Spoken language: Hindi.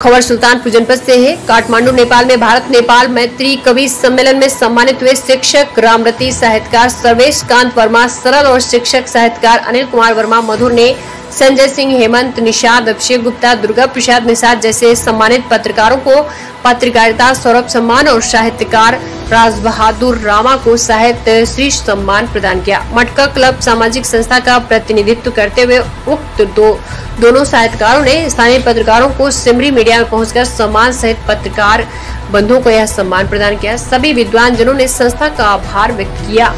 खबर सुल्तानपुर जनपद से है। काठमांडू, नेपाल में भारत, नेपाल मैत्री कवि सम्मेलन में सम्मानित हुए शिक्षक रामरति, साहित्यकार सर्वेश कांत वर्मा, सरल और शिक्षक साहित्यकार अनिल कुमार वर्मा, मधुर ने संजय सिंह, हेमंत, निषाद, अभिषेक गुप्ता, दुर्गा प्रसाद निषाद जैसे सम्मानित पत्रकारों को पत्रकारिता, सौरभ सम्मान और साहित्यकार राज बहादुर रामा को साहित्य श्री सम्मान प्रदान किया। मटका क्लब सामाजिक संस्था का प्रतिनिधित्व करते हुए उक्त दो, दोनों साहित्यकारों ने स्थानीय पत्रकारों को सिमरी मीडिया में पहुंचकर सम्मान सहित पत्रकार बंधुओं को यह सम्मान प्रदान किया। सभी विद्वान जनों ने संस्था का आभार व्यक्त किया।